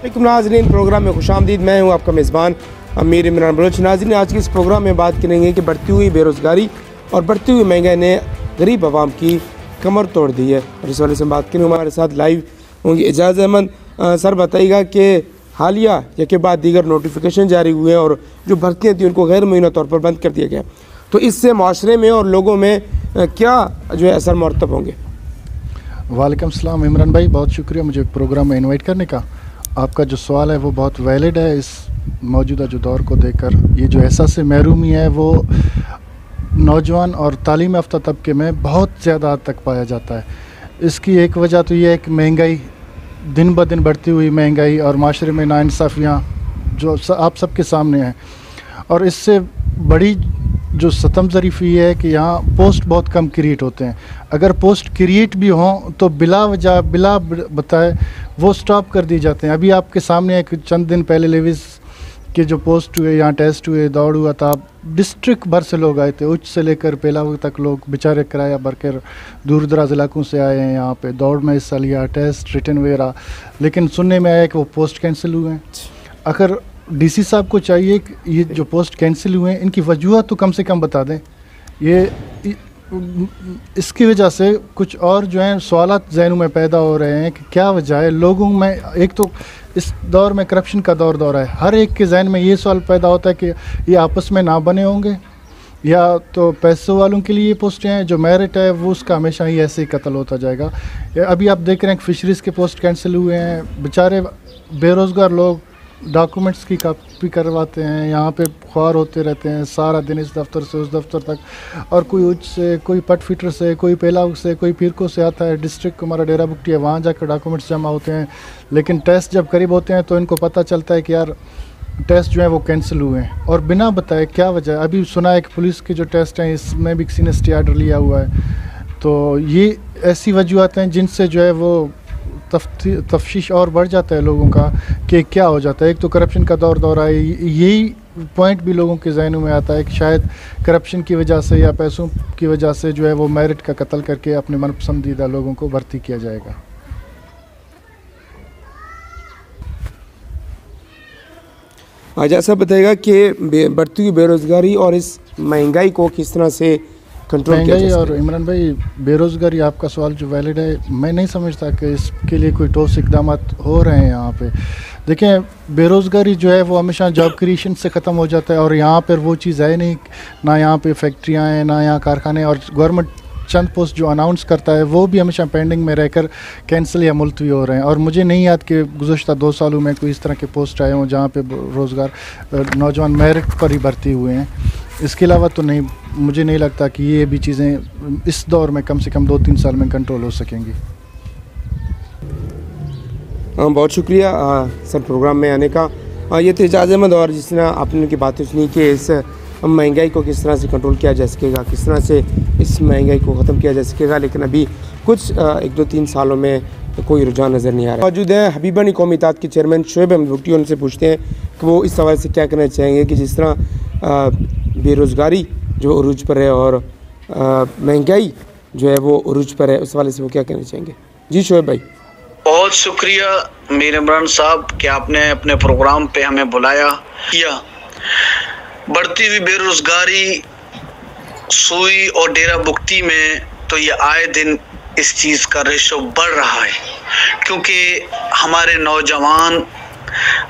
नाजरीन, प्रोग्राम में खुश आमदीद, मैं हूँ आपका मेज़बान अमीर इमरान बलोच नाजरीन, आज के इस प्रोग्राम में बात करेंगे कि बढ़ती हुई बेरोज़गारी और बढ़ती हुई महँगाई ने गरीब आवाम की कमर तोड़ दी है। और इस वाले से बात करें हमारे साथ लाइव होंगे एजाज अहमद। सर बताइएगा कि हालिया या के बाद दीगर नोटिफिकेशन जारी हुए हैं और जो भर्तियाँ थी उनको गैर मुइना तौर पर बंद कर दिया गया। तो इससे माशरे में और लोगों में क्या जो है असर मरतब होंगे? वालेकुम सलाम इमरान भाई, बहुत शुक्रिया मुझे प्रोग्राम में इनवाइट करने का। आपका जो सवाल है वो बहुत वैलिड है इस मौजूदा जो दौर को देखकर। ये जो एहसास महरूमी है वो नौजवान और तालीम याफ्ता तबके में बहुत ज़्यादा हद तक पाया जाता है। इसकी एक वजह तो ये है कि महँगाई दिन ब दिन बढ़ती हुई महँगाई और माशरे में नाइंसाफ़ियाँ जो आप सबके सामने हैं। और इससे बड़ी जो सतम ज़रीफ़ी है कि यहाँ पोस्ट बहुत कम क्रिएट होते हैं। अगर पोस्ट क्रिएट भी हों तो बिला वजह, बिला बताए वो स्टॉप कर दिए जाते हैं। अभी आपके सामने एक चंद दिन पहले लेविस के जो पोस्ट हुए, यहाँ टेस्ट हुए, दौड़ हुआ था डिस्ट्रिक्ट भर से लोग आए थे। उच्च से लेकर पेलावू तक लोग बेचारे किराया भर कर दूर दराज इलाकों से आए हैं यहाँ पे। दौड़ में हिस्सा लिया टेस्ट रिटर्न वगैरह। लेकिन सुनने में आया कि वो पोस्ट कैंसिल हुए हैं। अगर डीसी साहब को चाहिए कि ये जो पोस्ट कैंसिल हुए हैं, इनकी वजूहत तो कम से कम बता दें। ये इसकी वजह से कुछ और जो हैं सवाल जहनों में पैदा हो रहे हैं कि क्या वजह है? लोगों में, एक तो इस दौर में करप्शन का दौर दौर है। हर एक के जहन में ये सवाल पैदा होता है कि ये आपस में ना बने होंगे, या तो पैसों वालों के लिए पोस्टें हैं, जो मेरिट है, वो उसका हमेशा ही ऐसे ही कत्ल होता जाएगा। अभी आप देख रहे हैं कि फिशरीज़ के पोस्ट कैंसिल हुए हैं। बेचारे बेरोज़गार लोग डॉक्यूमेंट्स की कापी करवाते हैं, यहाँ पे ख्वार होते रहते हैं सारा दिन इस दफ्तर से, उस दफ्तर तक। और कोई उच्च से, कोई पट फिटर से, कोई पेलाउक से, कोई पीरको से आता है डिस्ट्रिक्ट हमारा डेरा बुकटी है, वहाँ जाकर डॉक्यूमेंट्स जमा होते हैं। लेकिन टेस्ट जब करीब होते हैं तो इनको पता चलता है कि यार टेस्ट जो है वो कैंसिल हुए हैं। और बिना बताए क्या वजह, अभी सुना है कि पुलिस के जो टेस्ट हैं, इसमें भी किसी ने स्टे आर्डर लिया हुआ है। तो ये ऐसी वजूहत हैं जिनसे जो है वो तफ्तीश और बढ़ जाता है लोगों का कि क्या हो जाता है? एक तो करप्शन का दौर दौर आए यही पॉइंट भी लोगों के जहनों में आता है कि शायद करप्शन की वजह से या पैसों की वजह से जो है वो मेरिट का कत्ल करके अपने मनपसंदीदा लोगों को भर्ती किया जाएगा। आज ऐसा बताएगा कि बढ़ती हुई बेरोज़गारी और इस महँगाई को किस तरह से कंट्रोल किया और इमरान भाई बेरोज़गारी आपका सवाल जो वैलिड है मैं नहीं समझता कि इसके लिए कोई ठोस इकदाम हो रहे हैं यहाँ पे। देखें, बेरोज़गारी जो है वो हमेशा जॉब क्रिएशन से ख़त्म हो जाता है और यहाँ पर वो चीज़ है नहीं, ना यहाँ पे फैक्ट्रियाँ हैं ना यहाँ कारखाने और गवर्नमेंट चंद पोस्ट जो अनाउंस करता है, वो भी हमेशा पेंडिंग में रहकर कैंसिल या मुलतवी हो रहे हैं। और मुझे नहीं याद कि गुजशत दो सालों में कोई इस तरह के पोस्ट आए हों जहाँ पे रोज़गार नौजवान मेरिट पर ही भर्ती हुए हैं। इसके अलावा तो नहीं, मुझे नहीं लगता कि ये भी चीज़ें इस दौर में कम से कम दो तीन साल में कंट्रोल हो सकेंगी। बहुत शुक्रिया सर प्रोग्राम में आने का। ये थे एजाज अहमद और जिस तरह आपने उनकी बातें सुनी कि इस महँगाई को किस तरह से कंट्रोल किया जा सकेगा, किस तरह से इस महँगाई को ख़त्म किया जा सकेगा, लेकिन अभी कुछ एक दो तीन सालों में कोई रुझान नज़र नहीं आ रहा। मौजूद है हबीबानी कौमी इत्तेहाद के चेयरमैन शोएब अहमद भुट्टी उनसे पूछते हैं कि वो इस सवाल से क्या कहना चाहेंगे कि जिस तरह बेरोज़गारी जो अरूज पर है और महँगाई जो है वो अरूज पर है, उस वाले से वो क्या कहना चाहेंगे? जी शोएब भाई। बहुत शुक्रिया मीर इमरान साहब कि आपने अपने प्रोग्राम पे हमें बुलाया। किया बढ़ती हुई बेरोजगारी सुई और डेरा बुकती में तो ये आए दिन इस चीज़ का रेशो बढ़ रहा है। क्योंकि हमारे नौजवान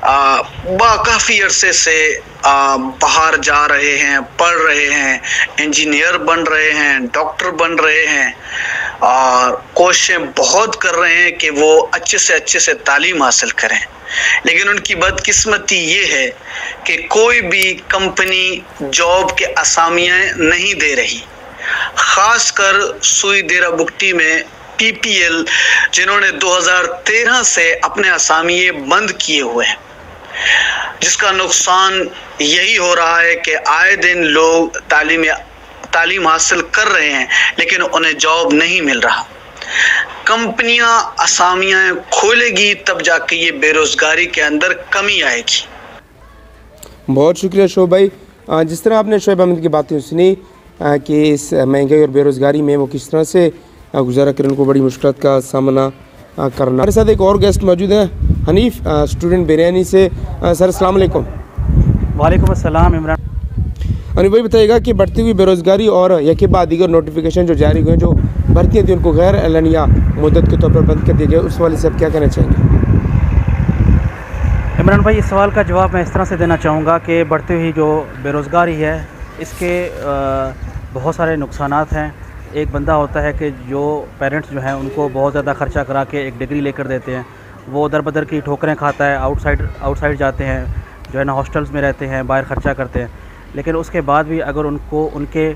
काफ़ी अरसे से आ, बाहर जा रहे हैं पढ़ रहे हैं इंजीनियर बन रहे हैं डॉक्टर बन रहे हैं। और कोशिशें बहुत कर रहे हैं कि वो अच्छे से अच्छे से तालीम हासिल करें। लेकिन उनकी बदकिस्मती ये है कि कोई भी कंपनी जॉब के असामियाँ नहीं दे रही। खासकर सुई देरा बुकटी में पीपीएल, जिन्होंने 2013 से अपने असामिये बंद किए हुए हैं। जिसका नुकसान यही हो रहा है कि आए दिन लोग तालीम तालीम हासिल कर रहे हैं लेकिन उन्हें जॉब नहीं मिल रहा। कंपनियाँ असामियाँ खोलेगी तब जाके ये बेरोजगारी के अंदर कमी आएगी। बहुत शुक्रिया शोब भाई जिस तरह आपने शोएब अहमद की बातें सुनी कि इस महँगाई और बेरोज़गारी में वो किस तरह से गुजारा कर उनको बड़ी मुश्किल का सामना करना। हमारे साथ एक और गेस्ट मौजूद है हनीफ स्टूडेंट बिरयानी से। सर अस्सलाम वालेकुम। वालेकुम अस्सलाम इमरान। और वही बताइएगा कि बढ़ती हुई बेरोज़गारी और यके बाद दीगर नोटिफिकेशन जो जारी हुए जो भर्तियाँ थी उनको गैर एलानिया मुद्दत के तौर पर बंद कर दिए गए। उस वाले से आप क्या कहना चाहेंगे? इमरान भाई, इस सवाल का जवाब मैं इस तरह से देना चाहूँगा कि बढ़ती हुई जो बेरोज़गारी है, इसके बहुत सारे नुकसान हैं। एक बंदा होता है कि जो पेरेंट्स जो हैं, उनको बहुत ज़्यादा ख़र्चा करा के एक डिग्री लेकर देते हैं। वो दर बदर की ठोकरें खाता है आउटसाइड आउटसाइड जाते हैं, जो है ना हॉस्टल्स में रहते हैं, बाहर ख़र्चा करते हैं। लेकिन उसके बाद भी अगर उनको, उनके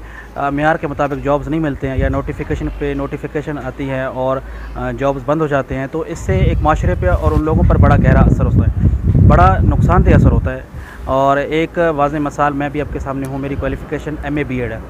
मैार के मुताबिक जॉब्स नहीं मिलते हैं या नोटिफिकेशन पे नोटिफिकेशन आती है और जॉब्स बंद हो जाते हैं तो इससे एक माशरे पे और उन लोगों पर बड़ा गहरा असर होता है। बड़ा नुकसानदेह असर होता है। और एक वाज मसाल मैं भी आपके सामने हूँ, मेरी qualification M A B Ed है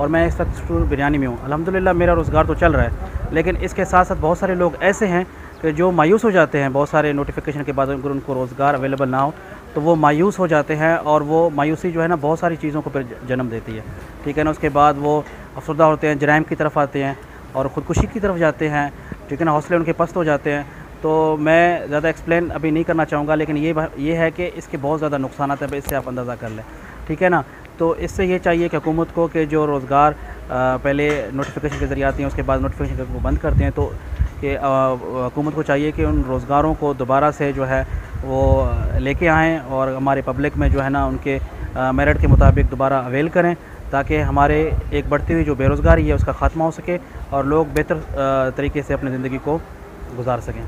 और मैं इस वक्त स्टूर बिरयानी में हूँ। अलहमदिल्ला मेरा रोज़गार तो चल रहा है, लेकिन इसके साथ साथ बहुत सारे लोग ऐसे हैं कि जो मायूस हो जाते हैं, बहुत सारे नोटिफिकेशन के बाद अगर उनको रोज़गार अवेलेबल ना हो तो वो मायूस हो जाते हैं और वो मायूसी जो है ना, बहुत सारी चीज़ों को फिर जन्म देती है। ठीक है ना, उसके बाद वो अफसरदा होते हैं, जराइम की तरफ़ आते हैं और ख़ुदकुशी की तरफ़ जाते हैं। ठीक है ना, हौसले उनके पस्त हो जाते हैं। तो मैं ज़्यादा एक्सप्लेन अभी नहीं करना चाहूँगा, लेकिन ये ये है कि इसके बहुत ज़्यादा नुकसान हैं, इससे आप अंदाज़ा कर लें। ठीक है ना तो इससे ये चाहिए कि हुकूमत को कि जो रोज़गार पहले नोटिफिकेशन के ज़रिए आती हैं, उसके बाद नोटिफिकेशन को बंद करते हैं तो कि हुकूमत को चाहिए कि उन रोज़गारों को दोबारा से जो है वो लेके आएँ और हमारे पब्लिक में जो है ना उनके मेरिट के मुताबिक दोबारा अवेल करें ताकि हमारे एक बढ़ती हुई जो बेरोज़गारी है उसका ख़ात्मा हो सके और लोग बेहतर तरीके से अपनी ज़िंदगी को गुजार सकें।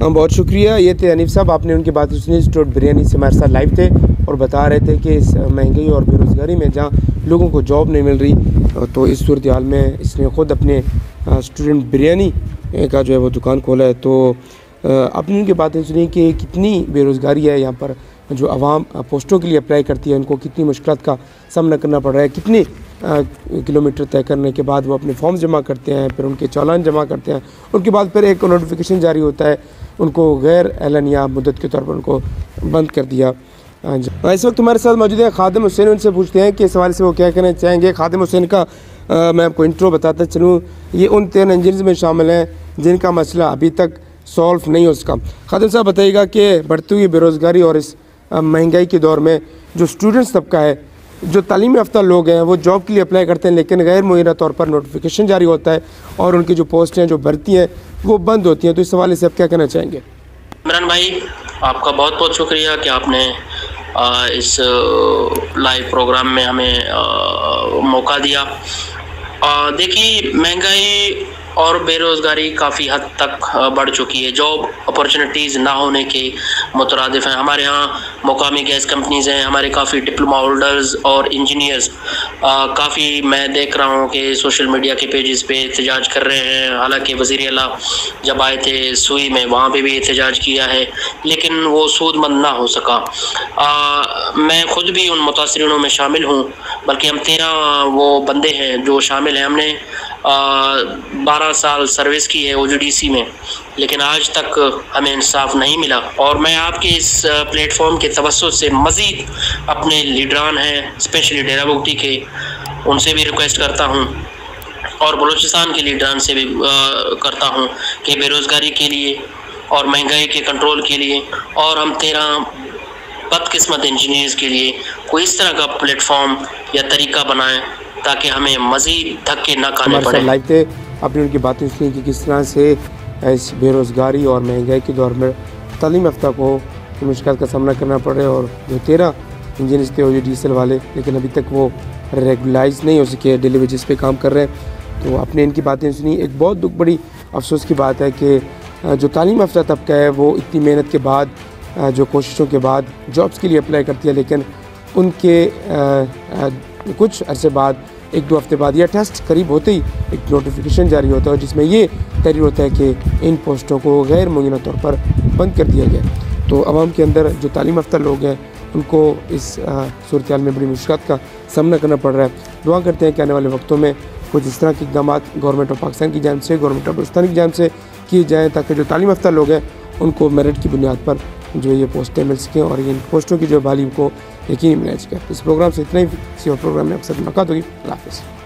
हाँ बहुत शुक्रिया। ये थे अनीफ साहब। आपने उनकी बात सुनी, स्टोर बिरयानी से हमारे साथ लाइव थे और बता रहे थे कि इस महँगाई और बेरोज़गारी में जहाँ लोगों को जॉब नहीं मिल रही तो इस सूरत हाल में इसने ख़ुद अपने स्टूडेंट बिरयानी का जो है वो दुकान खोला है। तो आपने उनकी बातें सुनी कि कितनी बेरोज़गारी है यहाँ पर जो आवाम पोस्टों के लिए अप्लाई करती है उनको कितनी मुश्किल का सामना करना पड़ रहा है कितने किलोमीटर तय करने के बाद वो अपने फॉर्म जमा करते हैं फिर उनके चालान जमा करते हैं उनके बाद फिर एक नोटिफिकेशन जारी होता है उनको गैर एलानिया मुद्दत के तौर पर उनको बंद कर दिया। इस वक्त हमारे साथ मौजूद है खादम हुसैन उनसे पूछते हैं कि इस हवाले से वो क्या कहना चाहेंगे। खादम हुसैन का आ, मैं आपको इंट्रो बताता चलूँ। ये उन तीन इंजन में शामिल हैं जिनका मसला अभी तक सॉल्व नहीं हो सका। खादिम साहब बताइएगा कि बढ़ती हुई बेरोज़गारी और इस महँगाई के दौर में जो स्टूडेंट्स तबका है जो तालीम याफ्ता लोग हैं वो जॉब के लिए अप्लाई करते हैं लेकिन गैर मुहैया तौर पर नोटिफिकेशन जारी होता है और उनकी जो पोस्ट हैं जो भर्ती हैं वो बंद होती हैं। तो इस हवाले से आप क्या कहना चाहेंगे? इमरान भाई आपका बहुत बहुत शुक्रिया कि आपने आ, इस लाइव प्रोग्राम में हमें आ, मौका दिया। देखिए महँगाई और बेरोज़गारी काफ़ी हद तक बढ़ चुकी है। जॉब अपॉर्चुनिटीज़ ना होने के मुतरदफ़ हैं। हमारे यहाँ मुकामी गैस कंपनीज़ हैं। हमारे काफ़ी डिप्लोमा होल्डर्स और इंजीनियर्स काफ़ी मैं देख रहा हूँ कि सोशल मीडिया के पेजेस पे एहतजाज कर रहे हैं। हालाँकि वज़ी अला जब आए थे सुई में वहाँ पे भी एहतजाज किया है लेकिन वो सूदमंद ना हो सका। आ, मैं ख़ुद भी उन मुतासरीनों में शामिल हूँ बल्कि हम तेरह वो बंदे हैं जो शामिल हैं। हमने बारह साल सर्विस की है ओ में लेकिन आज तक हमें इंसाफ नहीं मिला। और मैं आपके इस प्लेटफॉर्म के तवसत से मज़ीद अपने लीडरान हैं स्पेशली डेरा बुगटी के उनसे भी रिक्वेस्ट करता हूँ और बलूचिस्तान के लीडरान से भी आ, करता हूँ कि बेरोज़गारी के लिए और महँगाई के कंट्रोल के लिए और हम तेरह बदकिस्मत इंजीनियर्स के लिए कोई इस तरह का प्लेटफॉर्म या तरीका बनाएँ। ताकि हमें मज़ीद धक्के न खाने पड़े। लाइव थे। आपने उनकी बातें सुनी कि किस तरह से इस बेरोज़गारी और महँगाई के दौर में तलीम याफ्ता को मुश्किल का सामना करना पड़े और जो तेरह इंजन थे वो डीजल वाले लेकिन अभी तक वो रेगुलाइज नहीं हो सके डेली वेजेस पे काम कर रहे हैं। तो आपने इनकी बातें सुनी। एक बहुत दुख बड़ी अफसोस की बात है कि जो तालीम याफ्ता तबका है वो इतनी मेहनत के बाद जो कोशिशों के बाद जॉब्स के लिए अप्लाई करती है लेकिन उनके कुछ अरसे बाद एक दो हफ़्ते बाद या टेस्ट करीब होते ही एक नोटिफिकेशन जारी होता है जिसमें ये तहरीर होता है कि इन पोस्टों को गैर मुमकिन तौर पर बंद कर दिया गया। तो आवाम के अंदर जो तालीम याफ्ता लोग हैं, उनको इस सूरत में बड़ी मुश्किल का सामना करना पड़ रहा है। दुआ करते हैं कि आने वाले वक्तों में कुछ इस तरह के इकदाम गवर्नमेंट ऑफ़ पाकिस्तान की जानब से, गवर्नमेंट ऑफ़ पाकिस्तान की जानब से किए जाएँ, ताकि जो तालीम याफ्ता लोग हैं, उनको मेरिट की बुनियाद पर जो ये पोस्टें मिल सकें और इन पोस्टों की जो बहाली को यकीन बनाया सके इस प्रोग्राम से इतना ही। प्रोग्राम में अक्सर मुलाकात होगी। हाफिज़।